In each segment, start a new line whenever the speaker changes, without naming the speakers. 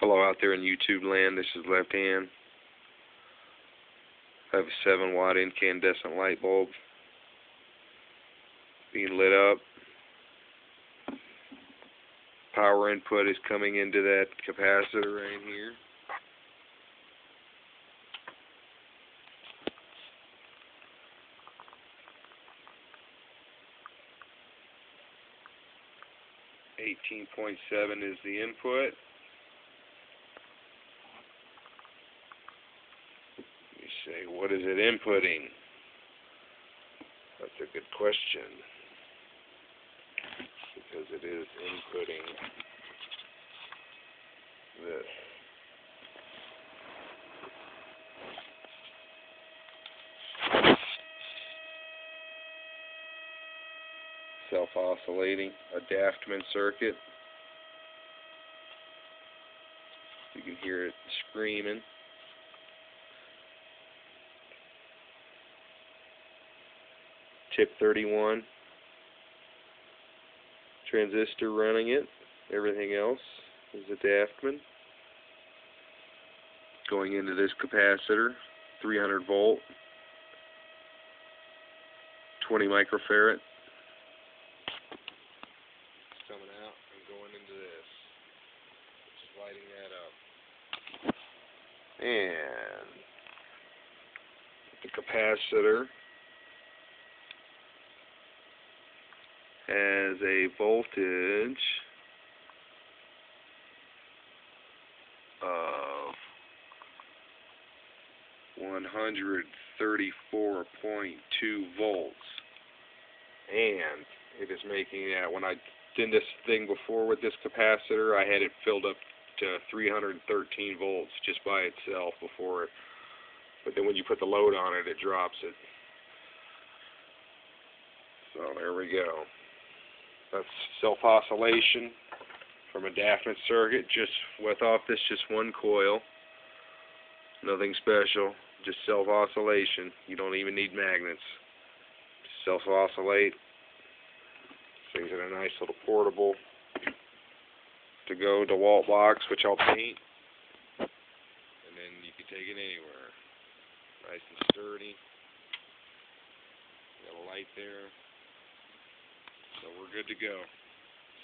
Hello out there in YouTube land, this is Left Hand. I have a 7 watt incandescent light bulb being lit up. Power input is coming into that capacitor right here. Eighteen point seven is the input. What is it inputting? That's a good question. Because it is inputting this. Self-oscillating, a circuit. You can hear it screaming. Tip 31 transistor running it. Everything else is a Daftman. Going into this capacitor, 300 volt, 20 microfarad. It's coming out and going into this. Just lighting that up. And the capacitor has a voltage of 134.2 volts. And it is making that when I did this thing before with this capacitor I had it filled up to 313 volts just by itself before it but then when you put the load on it it drops it. So there we go that's self-oscillation from a Daftman circuit, just with off this just one coil. Nothing special, just self-oscillation. You don't even need magnets. Self-oscillate. Things in a nice little portable to go DeWalt box, which I'll paint. And then you can take it anywhere. Nice and sturdy. Got a light there. Good to go.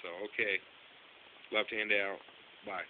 So, okay. Left hand out. Bye.